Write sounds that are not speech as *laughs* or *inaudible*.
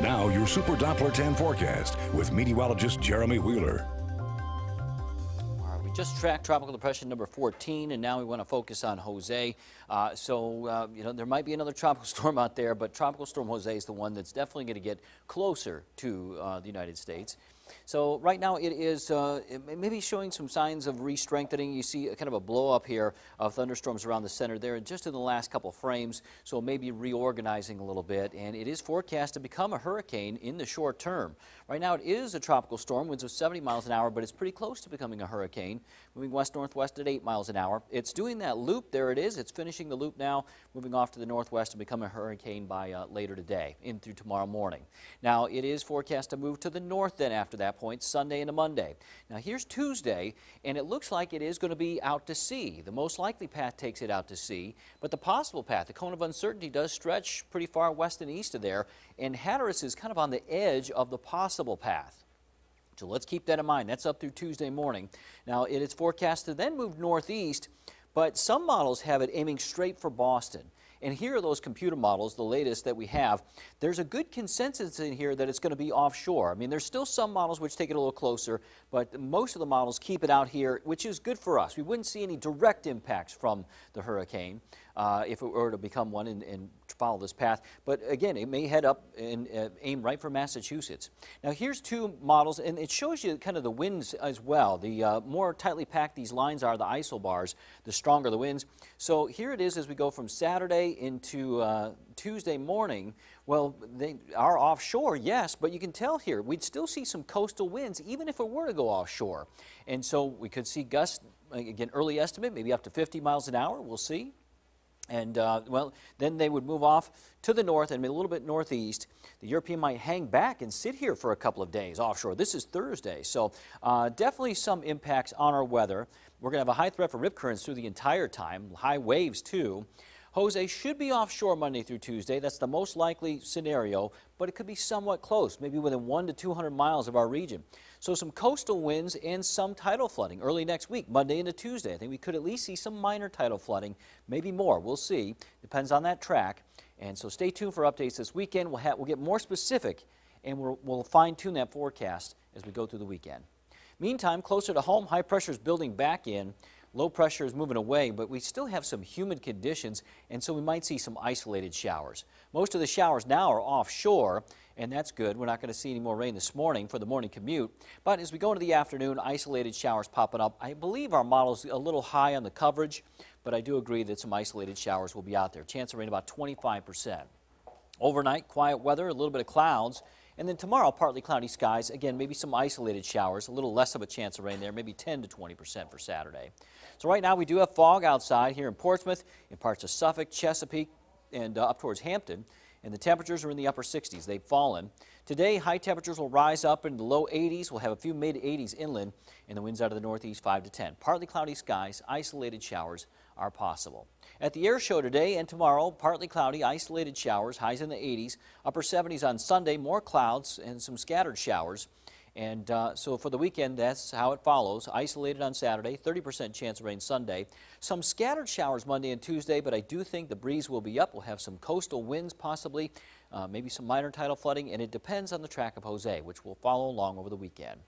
Now, your Super Doppler 10 forecast with meteorologist Jeremy Wheeler. We just tracked tropical depression number 14, and now we want to focus on Jose. Uh, so, uh, you know, there might be another *laughs* tropical storm out there, but Tropical Storm Jose is the one that's definitely going to get closer to uh, the United States. So right now it is uh, maybe showing some signs of re-strengthening. You see kind of a blow up here of thunderstorms around the center there just in the last couple frames. So maybe reorganizing a little bit. And it is forecast to become a hurricane in the short term. Right now it is a tropical storm, winds of 70 miles an hour, but it's pretty close to becoming a hurricane, moving west-northwest at 8 miles an hour. It's doing that loop. There it is. It's finishing the loop now, moving off to the northwest and become a hurricane by uh, later today, in through tomorrow morning. Now it is forecast to move to the north then after that point, Sunday into Monday. Now here's Tuesday, and it looks like it is going to be out to sea. The most likely path takes it out to sea, but the possible path, the cone of uncertainty, does stretch pretty far west and east of there, and Hatteras is kind of on the edge of the possible path. So let's keep that in mind. That's up through Tuesday morning. Now it is forecast to then move northeast, but some models have it aiming straight for Boston. And here are those computer models, the latest that we have. There's a good consensus in here that it's going to be offshore. I mean, there's still some models which take it a little closer, but most of the models keep it out here, which is good for us. We wouldn't see any direct impacts from the hurricane uh, if it were to become one and, and follow this path. But again, it may head up and uh, aim right for Massachusetts. Now here's two models, and it shows you kind of the winds as well. The uh, more tightly packed these lines are, the isobars, the stronger the winds. So here it is as we go from Saturday into uh, Tuesday morning. Well, they are offshore, yes, but you can tell here, we'd still see some coastal winds even if it were to go offshore. And so we could see gusts, again, early estimate, maybe up to 50 miles an hour. We'll see. And uh, well, then they would move off to the north and a little bit northeast. The European might hang back and sit here for a couple of days offshore. This is Thursday, so uh, definitely some impacts on our weather. We're going to have a high threat for rip currents through the entire time, high waves too. Jose should be offshore Monday through Tuesday. That's the most likely scenario, but it could be somewhat close, maybe within 1 to 200 miles of our region. So some coastal winds and some tidal flooding early next week, Monday into Tuesday. I think we could at least see some minor tidal flooding, maybe more. We'll see. Depends on that track. And so stay tuned for updates this weekend. We'll, we'll get more specific and we'll, we'll fine tune that forecast as we go through the weekend. Meantime, closer to home, high pressure is building back in. Low pressure is moving away, but we still have some humid conditions, and so we might see some isolated showers. Most of the showers now are offshore, and that's good. We're not going to see any more rain this morning for the morning commute. But as we go into the afternoon, isolated showers popping up. I believe our model is a little high on the coverage, but I do agree that some isolated showers will be out there. Chance of rain about 25%. Overnight, quiet weather, a little bit of clouds. And then tomorrow, partly cloudy skies. Again, maybe some isolated showers, a little less of a chance of rain there, maybe 10 to 20 percent for Saturday. So right now we do have fog outside here in Portsmouth, in parts of Suffolk, Chesapeake, and uh, up towards Hampton. And the temperatures are in the upper 60s. They've fallen. Today, high temperatures will rise up into the low 80s. We'll have a few mid 80s inland, and the winds out of the northeast 5 to 10. Partly cloudy skies, isolated showers are possible. At the air show today and tomorrow, partly cloudy, isolated showers, highs in the 80s, upper 70s on Sunday, more clouds and some scattered showers. And uh, so for the weekend, that's how it follows. Isolated on Saturday, 30% chance of rain Sunday. Some scattered showers Monday and Tuesday, but I do think the breeze will be up. We'll have some coastal winds possibly, uh, maybe some minor tidal flooding, and it depends on the track of Jose, which will follow along over the weekend.